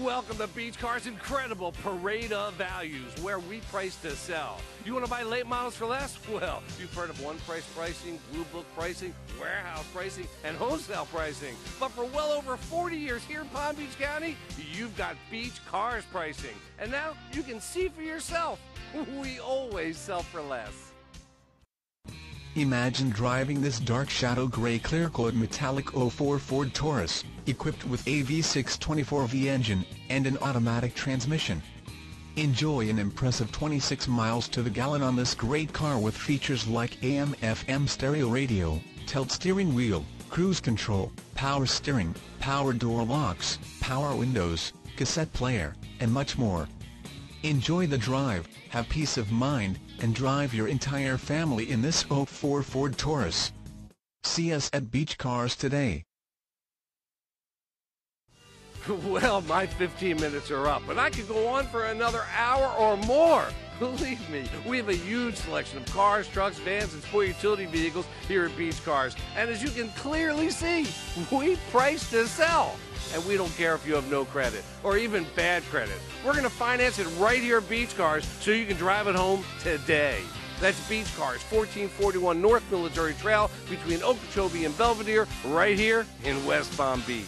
Welcome to Beach Car's incredible parade of values where we price to sell. You want to buy late models for less? Well, you've heard of one price pricing, blue book pricing, warehouse pricing, and wholesale pricing. But for well over 40 years here in Palm Beach County, you've got Beach Cars pricing. And now you can see for yourself. We always sell for less. Imagine driving this dark shadow gray clear coat metallic 04 Ford Taurus, equipped with a V6 24V engine, and an automatic transmission. Enjoy an impressive 26 miles to the gallon on this great car with features like AM-FM stereo radio, tilt steering wheel, cruise control, power steering, power door locks, power windows, cassette player, and much more. Enjoy the drive, have peace of mind, and drive your entire family in this 04 Ford Taurus. See us at Beach Cars today. Well, my 15 minutes are up, and I could go on for another hour or more. Believe me, we have a huge selection of cars, trucks, vans, and sport utility vehicles here at Beach Cars. And as you can clearly see, we price to sell. And we don't care if you have no credit or even bad credit. We're going to finance it right here at Beach Cars so you can drive it home today. That's Beach Cars, 1441 North Military Trail between Okeechobee and Belvedere, right here in West Palm Beach.